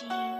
心。